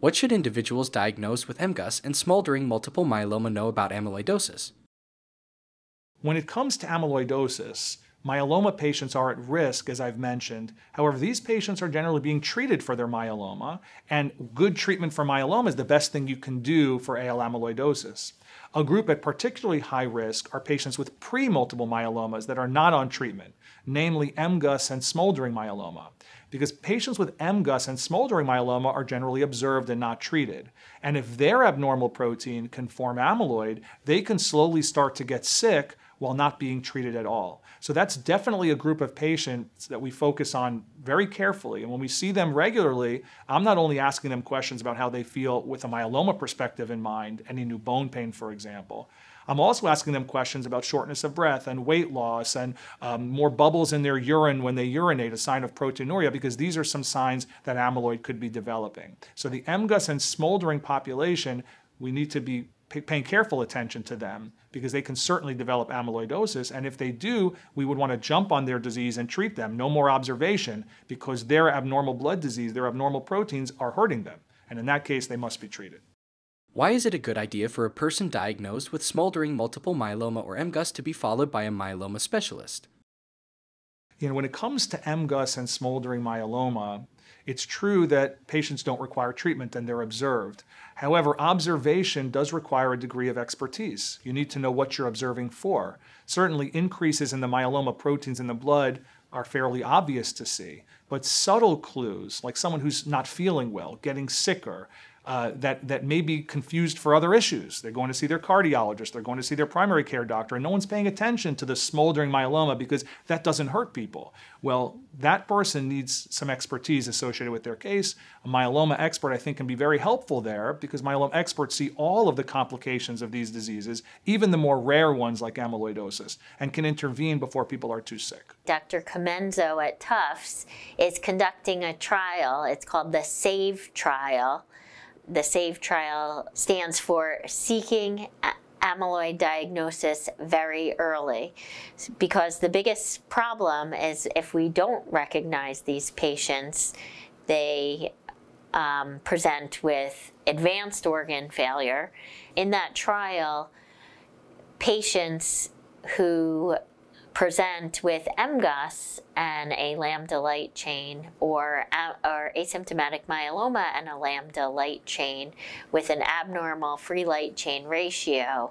What should individuals diagnosed with MGUS and smoldering multiple myeloma know about amyloidosis? When it comes to amyloidosis, myeloma patients are at risk, as I've mentioned. However, these patients are generally being treated for their myeloma, and good treatment for myeloma is the best thing you can do for AL amyloidosis. A group at particularly high risk are patients with pre-multiple myelomas that are not on treatment, namely MGUS and smoldering myeloma because patients with MGUS and smoldering myeloma are generally observed and not treated. And if their abnormal protein can form amyloid, they can slowly start to get sick while not being treated at all. So that's definitely a group of patients that we focus on very carefully. And when we see them regularly, I'm not only asking them questions about how they feel with a myeloma perspective in mind, any new bone pain, for example. I'm also asking them questions about shortness of breath and weight loss and um, more bubbles in their urine when they urinate, a sign of proteinuria, because these are some signs that amyloid could be developing. So the MGUS and smoldering population, we need to be paying careful attention to them because they can certainly develop amyloidosis. And if they do, we would want to jump on their disease and treat them. No more observation because their abnormal blood disease, their abnormal proteins are hurting them. And in that case, they must be treated. Why is it a good idea for a person diagnosed with smoldering multiple myeloma or MGUS to be followed by a myeloma specialist? You know, when it comes to MGUS and smoldering myeloma, it's true that patients don't require treatment and they're observed. However, observation does require a degree of expertise. You need to know what you're observing for. Certainly, increases in the myeloma proteins in the blood are fairly obvious to see, but subtle clues, like someone who's not feeling well, getting sicker, uh, that, that may be confused for other issues. They're going to see their cardiologist, they're going to see their primary care doctor, and no one's paying attention to the smoldering myeloma because that doesn't hurt people. Well, that person needs some expertise associated with their case. A myeloma expert, I think, can be very helpful there because myeloma experts see all of the complications of these diseases, even the more rare ones like amyloidosis, and can intervene before people are too sick. Dr. Comenzo at Tufts is conducting a trial. It's called the SAVE trial the SAVE trial stands for Seeking Amyloid Diagnosis Very Early. Because the biggest problem is if we don't recognize these patients, they um, present with advanced organ failure. In that trial, patients who present with MGUS and a lambda light chain or, or asymptomatic myeloma and a lambda light chain with an abnormal free light chain ratio,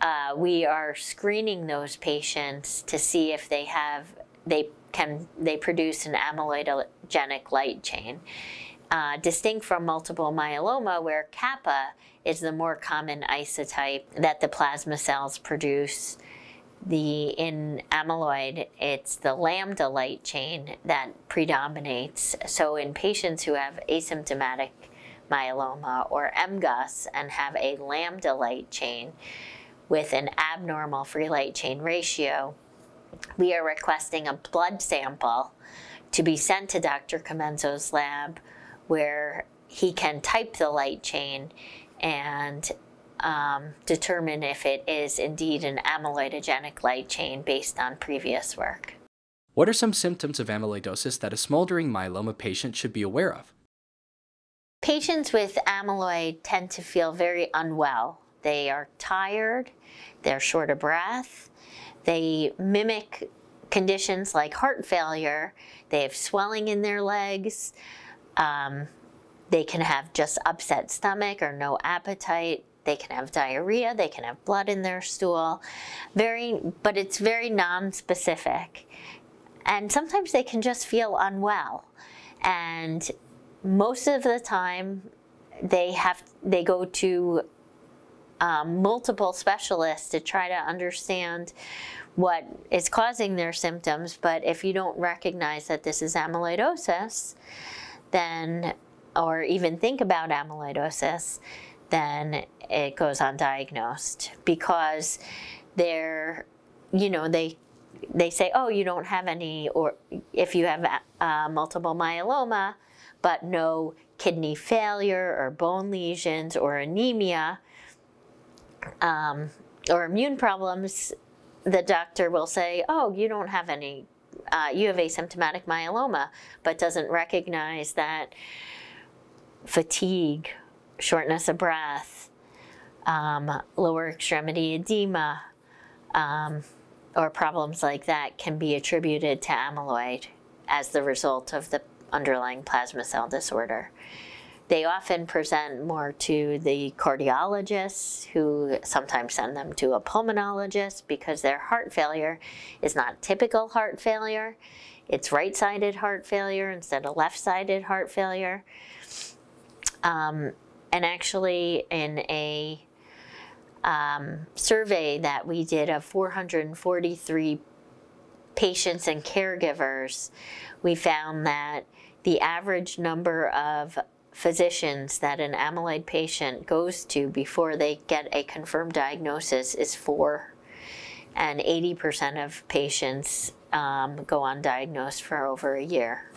uh, we are screening those patients to see if they have, they can, they produce an amyloidogenic light chain. Uh, distinct from multiple myeloma where kappa is the more common isotype that the plasma cells produce the in amyloid, it's the lambda light chain that predominates. So in patients who have asymptomatic myeloma or MGUS and have a lambda light chain with an abnormal free light chain ratio, we are requesting a blood sample to be sent to Dr. Comenzo's lab where he can type the light chain and um, determine if it is indeed an amyloidogenic light chain based on previous work. What are some symptoms of amyloidosis that a smoldering myeloma patient should be aware of? Patients with amyloid tend to feel very unwell. They are tired, they're short of breath, they mimic conditions like heart failure, they have swelling in their legs, um, they can have just upset stomach or no appetite, they can have diarrhea, they can have blood in their stool, very, but it's very non-specific. And sometimes they can just feel unwell. And most of the time, they have they go to um, multiple specialists to try to understand what is causing their symptoms. But if you don't recognize that this is amyloidosis, then or even think about amyloidosis, then it goes undiagnosed because they're, you know, they they say, oh, you don't have any, or if you have uh, multiple myeloma, but no kidney failure or bone lesions or anemia um, or immune problems, the doctor will say, oh, you don't have any, uh, you have asymptomatic myeloma, but doesn't recognize that fatigue, shortness of breath, um, lower extremity edema, um, or problems like that can be attributed to amyloid as the result of the underlying plasma cell disorder. They often present more to the cardiologists who sometimes send them to a pulmonologist because their heart failure is not typical heart failure. It's right-sided heart failure instead of left-sided heart failure. Um, and actually in a um, survey that we did of 443 patients and caregivers, we found that the average number of physicians that an amyloid patient goes to before they get a confirmed diagnosis is four. And 80% of patients um, go undiagnosed for over a year.